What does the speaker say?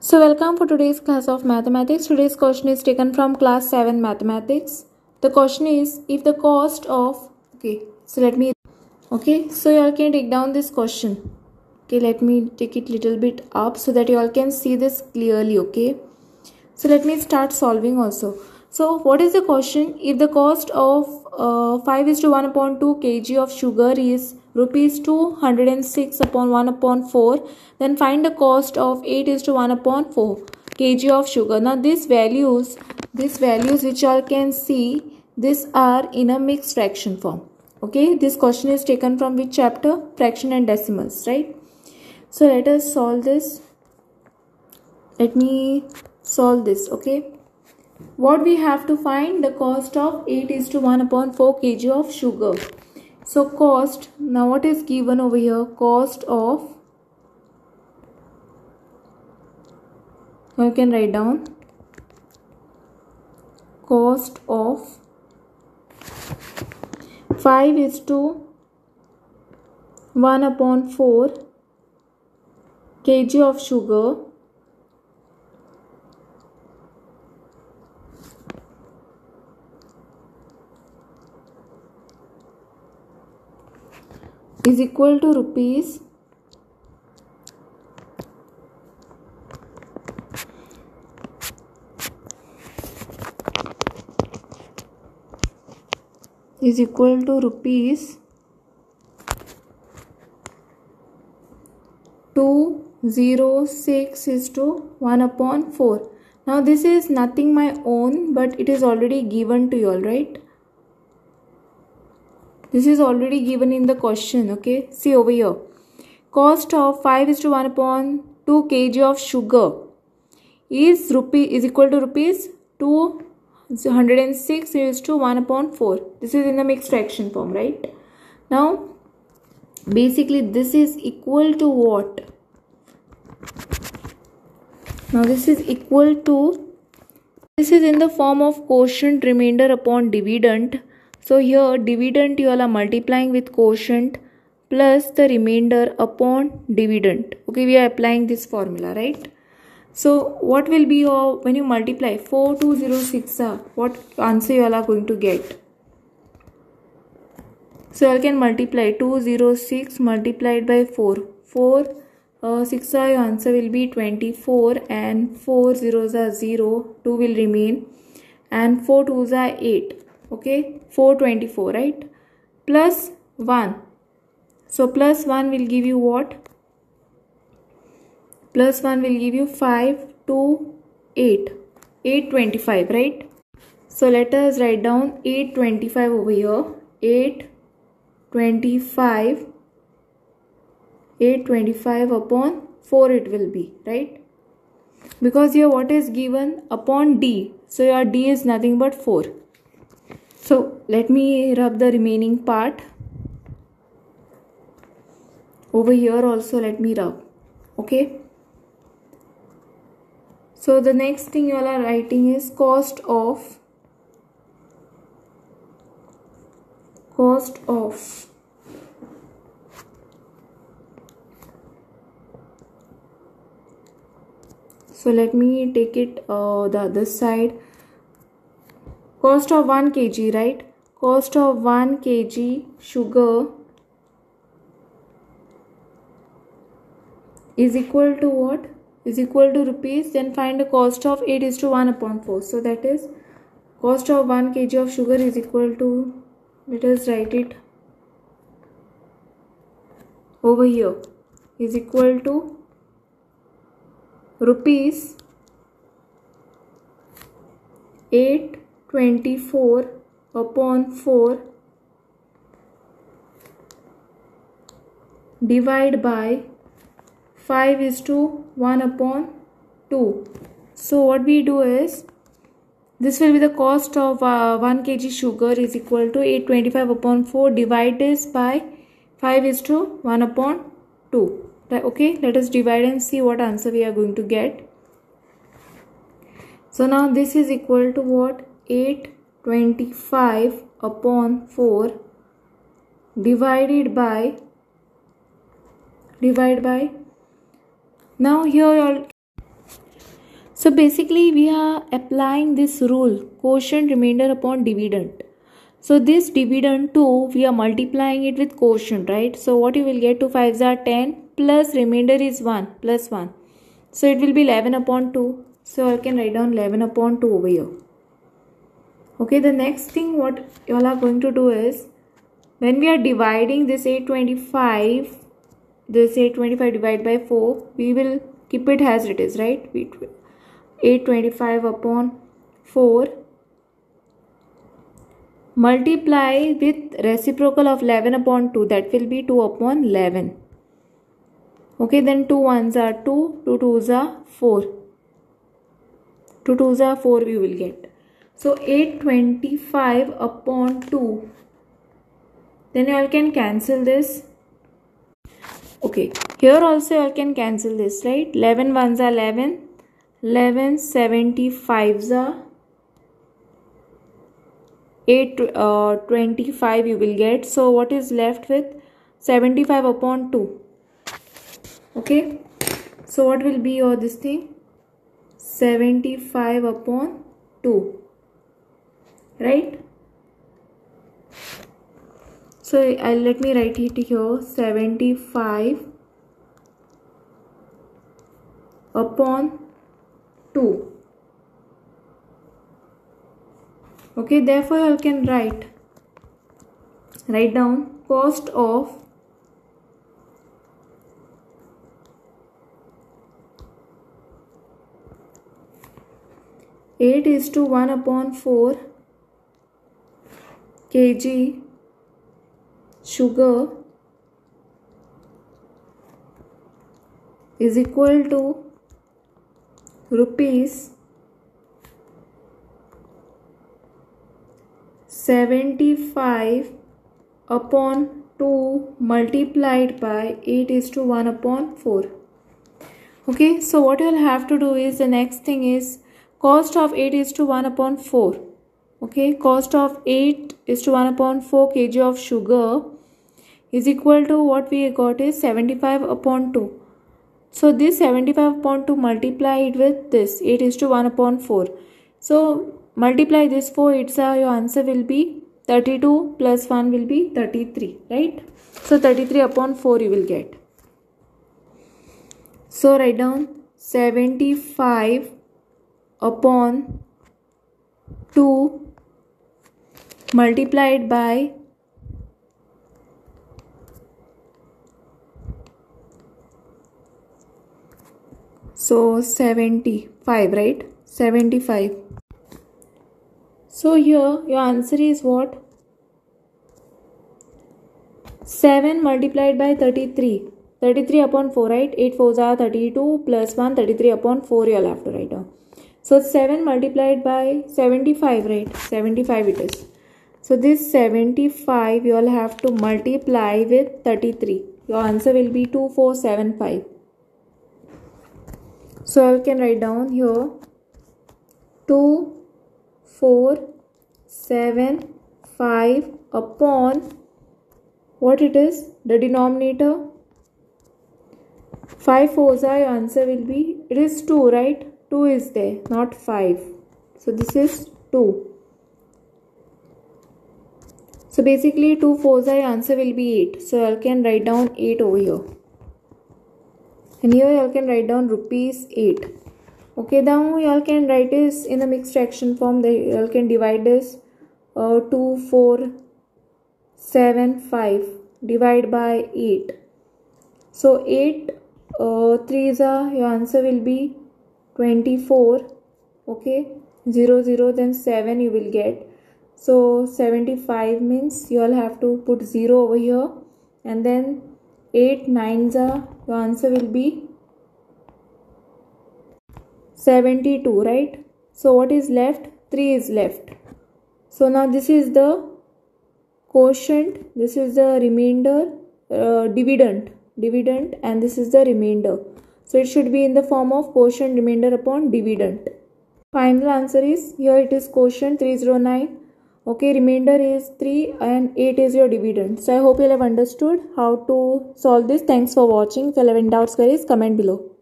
So welcome for today's class of mathematics. Today's question is taken from class 7 mathematics. The question is if the cost of okay so let me okay so you all can take down this question okay let me take it little bit up so that you all can see this clearly okay so let me start solving also so what is the question if the cost of uh, 5 is to 1 upon 2 kg of sugar is rupees 206 upon 1 upon 4 then find the cost of 8 is to 1 upon 4 kg of sugar. Now these values these values which all can see these are in a mixed fraction form. Okay? This question is taken from which chapter? Fraction and decimals right? So let us solve this. Let me solve this okay? What we have to find? The cost of 8 is to 1 upon 4 kg of sugar so cost now what is given over here? Cost of you can write down. Cost of 5 is to 1 upon 4 kg of sugar is equal to rupees is equal to rupees 206 is to 1 upon 4 now this is nothing my own but it is already given to you all right this is already given in the question okay? See over here. Cost of 5 is to 1 upon 2 kg of sugar. Is rupee is equal to rupees 206 is to 1 upon 4 this is in the mixed fraction form right? Now basically this is equal to what? Now this is equal to this is in the form of quotient remainder upon dividend so here dividend you all are multiplying with quotient plus the remainder upon dividend. Okay, we are applying this formula, right? So what will be your, when you multiply 4206, uh, what answer you all are going to get? So I can multiply 206 multiplied by 4. 4, uh, 6 uh, your answer will be 24 and 4 zeros are 0, 2 will remain and 4 twos are 8 okay 424 right? Plus 1 so plus 1 will give you what? Plus 1 will give you 5 to 8 825 right? So let us write down 825 over here. 825 825 upon 4 it will be right? Because here what is given? Upon d. So your d is nothing but 4 so let me rub the remaining part. Over here also let me rub okay? So the next thing you all are writing is cost of cost of so let me take it uh, the other side cost of 1 kg right? Cost of 1 kg sugar is equal to what? Is equal to rupees then find the cost of 8 is to 1 upon 4 so that is cost of 1 kg of sugar is equal to let us write it over here is equal to rupees 8 24 upon 4 divide by 5 is to 1 upon 2 so what we do is this will be the cost of uh, 1 kg sugar is equal to 825 upon 4 divide this by 5 is to 1 upon 2 okay? Let us divide and see what answer we are going to get. So now this is equal to what 825 upon 4 divided by divide by now here all So basically we are applying this rule quotient remainder upon dividend. So this dividend 2 we are multiplying it with quotient right. So what you will get 2 5s are 10 plus remainder is 1 plus 1. So it will be 11 upon 2. So I can write down 11 upon 2 over here. Okay the next thing what you all are going to do is when we are dividing this 825 this 825 divided by 4 we will keep it as it is right? 825 upon 4 multiply with reciprocal of 11 upon 2 that will be 2 upon 11 okay then 2 ones are 2 2 twos are 4 2 twos are 4 we will get so 825 upon 2 then you all can cancel this. Okay here also you can cancel this right? 11 ones are 11 11 75s are 8 uh, 25 you will get. So what is left with? 75 upon 2 okay so what will be your this thing? 75 upon 2 right? So I'll let me write it here. 75 upon 2 okay therefore you can write. Write down cost of Eight is to one upon four kg sugar is equal to rupees 75 upon 2 multiplied by 8 is to 1 upon 4 okay so what you'll have to do is the next thing is cost of 8 is to 1 upon 4 okay cost of 8 is to 1 upon 4 kg of sugar is equal to what we got is 75 upon 2 so this 75 upon 2 multiplied with this 8 is to 1 upon 4. So multiply this 4 it's uh, your answer will be 32 plus 1 will be 33 right. So 33 upon 4 you will get. So write down 75 upon 2 multiplied by so 75 right? 75 so here your answer is what? 7 multiplied by 33 33 upon 4 right? 8 4s are 32 plus 1 33 upon 4 you'll have to write down so 7 multiplied by 75 right? 75 it is so this 75 you'll have to multiply with 33 your answer will be 2475 so I can write down here 2, 4, 7, 5 upon what it is? The denominator? 5 fours your answer will be it is 2 right? 2 is there not 5 so this is 2 so basically 2 fours your answer will be 8 so I can write down 8 over here. And here you all can write down rupees 8 okay now you all can write this in a mixed fraction form. You all can divide this uh, 2 4 7 5 divide by 8 so 8 uh, 3 is your answer will be 24 okay 0 0 then 7 you will get so 75 means you all have to put 0 over here. And then 8 nines are your answer will be 72 right? So what is left? 3 is left. So now this is the quotient this is the remainder uh, dividend dividend and this is the remainder. So it should be in the form of quotient remainder upon dividend. Final answer is here it is quotient 309 okay remainder is 3 and 8 is your dividend so i hope you have understood how to solve this. Thanks for watching. If you have any doubts queries comment below